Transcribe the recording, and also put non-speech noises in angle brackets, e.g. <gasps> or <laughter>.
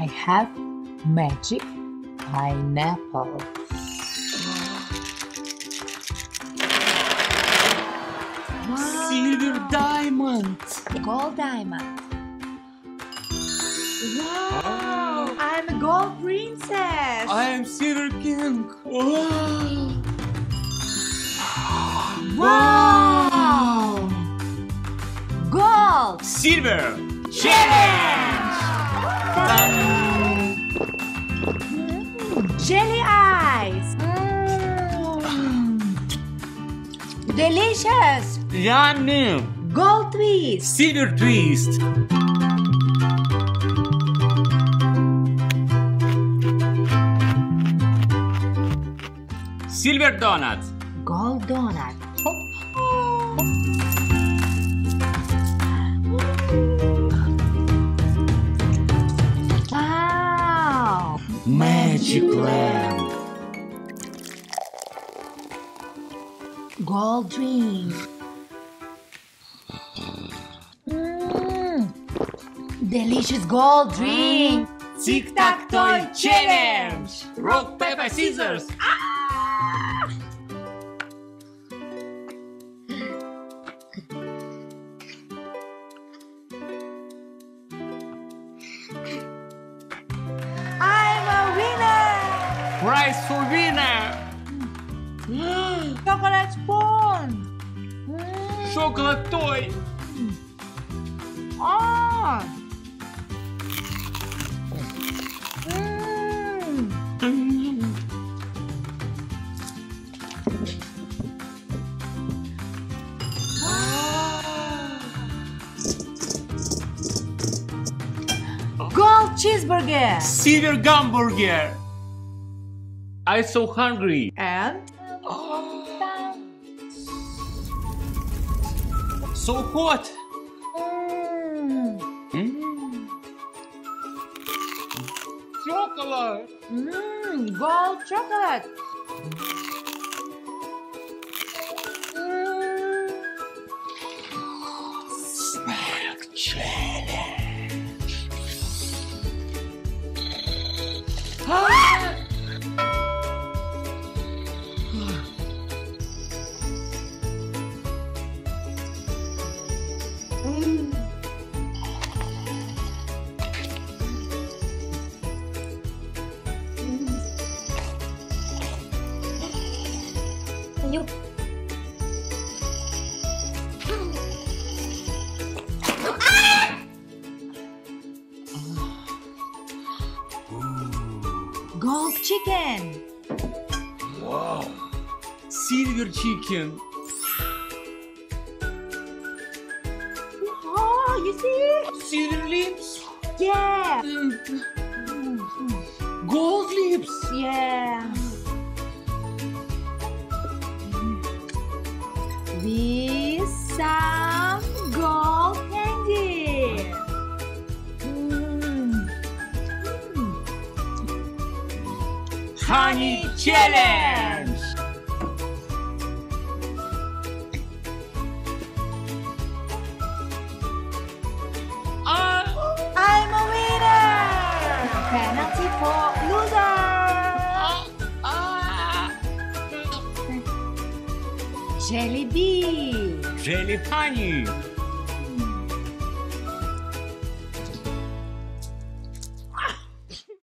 I have magic pineapple. Silver diamond. Gold diamond. Wow! I'm a gold princess. I am Silver King. Wow. Wow! Gold. Silver challenge. Jelly eyes. Mm. Delicious. Yummy. Gold twist. Silver twist. Silver donut. Gold donut. Wow! Magic lamp. Gold dream. Mm. Delicious gold drink. Tic tac toe challenge. Rock paper scissors. I'm Prize for winner. Chocolate. Chocolate toy. Oh. Mm. Gold cheeseburger. Silver hamburger. I so hungry. And <gasps> So hot. Mm. Mm. Chocolate. mm, gold chocolate. Snack challenge. You. Gold chicken. Wow. Silver chicken. Oh, you see? Silver lips. Yeah. Mm, mm, mm, Gold lips. Yeah. With some gold candy. Mm. Honey challenge. Ah. I'm a winner. Penalty for loser. Jelly bee. Jelly honey.